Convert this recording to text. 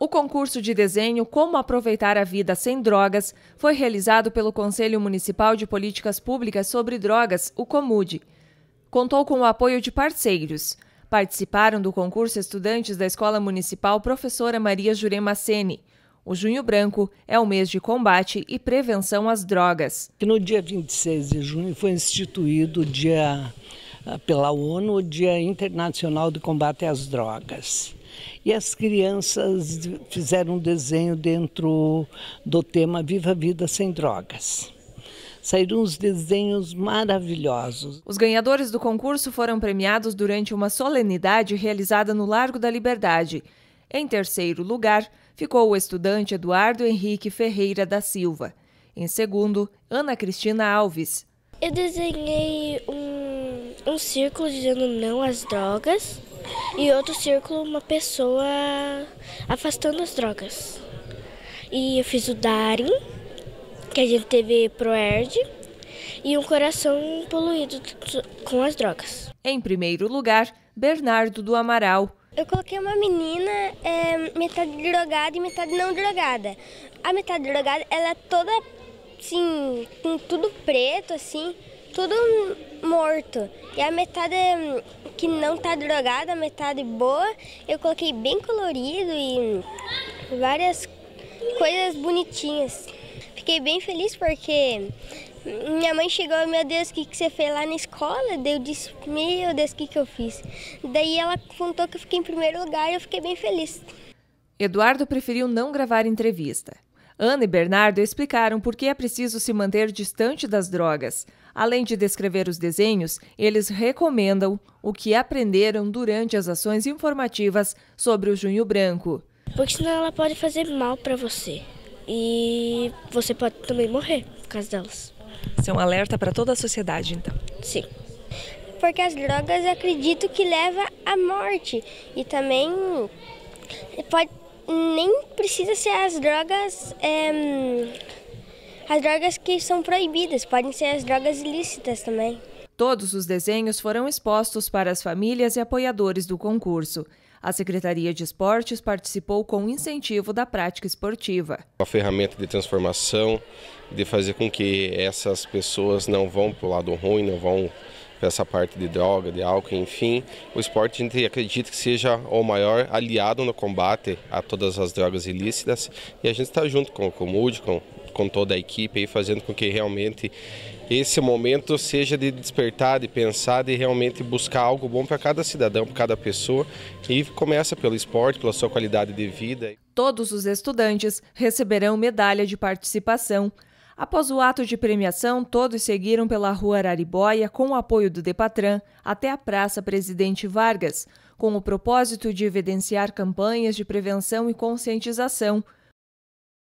O concurso de desenho Como Aproveitar a Vida Sem Drogas foi realizado pelo Conselho Municipal de Políticas Públicas sobre Drogas, o COMUD. Contou com o apoio de parceiros. Participaram do concurso estudantes da Escola Municipal Professora Maria Jurema Sene. O Junho Branco é o mês de combate e prevenção às drogas. No dia 26 de junho foi instituído o dia pela ONU o Dia Internacional de Combate às Drogas. E as crianças fizeram um desenho dentro do tema Viva a Vida Sem Drogas. Saíram uns desenhos maravilhosos. Os ganhadores do concurso foram premiados durante uma solenidade realizada no Largo da Liberdade. Em terceiro lugar, ficou o estudante Eduardo Henrique Ferreira da Silva. Em segundo, Ana Cristina Alves. Eu desenhei um, um círculo dizendo não às drogas e outro círculo uma pessoa afastando as drogas. E eu fiz o Darin, que a gente teve Proerd, e um coração poluído com as drogas. Em primeiro lugar, Bernardo do Amaral. Eu coloquei uma menina é, metade drogada e metade não drogada. A metade drogada, ela é toda assim, com tudo preto, assim, tudo morto. E a metade que não tá drogada, a metade boa, eu coloquei bem colorido e várias coisas bonitinhas. Fiquei bem feliz porque minha mãe chegou, meu Deus, o que, que você fez lá na escola? Daí eu disse, meu Deus, o que, que eu fiz? Daí ela contou que eu fiquei em primeiro lugar e eu fiquei bem feliz. Eduardo preferiu não gravar entrevista. Ana e Bernardo explicaram por que é preciso se manter distante das drogas. Além de descrever os desenhos, eles recomendam o que aprenderam durante as ações informativas sobre o Junho Branco. Porque senão ela pode fazer mal para você. E você pode também morrer por causa delas. Isso é um alerta para toda a sociedade, então. Sim. Porque as drogas acredito que leva à morte. E também pode nem precisa ser as drogas. É, as drogas que são proibidas, podem ser as drogas ilícitas também. Todos os desenhos foram expostos para as famílias e apoiadores do concurso. A Secretaria de Esportes participou com incentivo da prática esportiva. Uma ferramenta de transformação, de fazer com que essas pessoas não vão para o lado ruim, não vão para essa parte de droga, de álcool, enfim. O esporte a gente acredita que seja o maior aliado no combate a todas as drogas ilícitas e a gente está junto com, com o MUD, com, com toda a equipe, aí, fazendo com que realmente esse momento seja de despertar, de pensar, de realmente buscar algo bom para cada cidadão, para cada pessoa e começa pelo esporte, pela sua qualidade de vida. Todos os estudantes receberão medalha de participação. Após o ato de premiação, todos seguiram pela rua Araribóia com o apoio do Depatran até a Praça Presidente Vargas, com o propósito de evidenciar campanhas de prevenção e conscientização